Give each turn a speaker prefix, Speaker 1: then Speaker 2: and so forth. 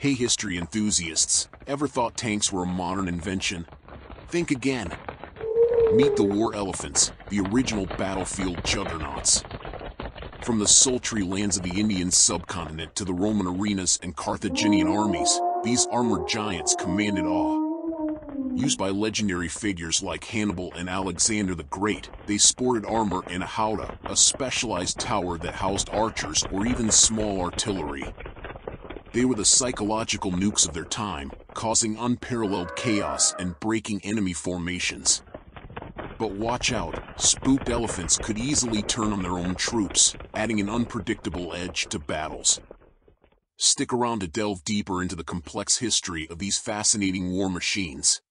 Speaker 1: Hey history enthusiasts, ever thought tanks were a modern invention? Think again. Meet the war elephants, the original battlefield juggernauts. From the sultry lands of the Indian subcontinent to the Roman arenas and Carthaginian armies, these armored giants commanded awe. Used by legendary figures like Hannibal and Alexander the Great, they sported armor and a howdah, a specialized tower that housed archers or even small artillery. They were the psychological nukes of their time, causing unparalleled chaos and breaking enemy formations. But watch out, spooked elephants could easily turn on their own troops, adding an unpredictable edge to battles. Stick around to delve deeper into the complex history of these fascinating war machines.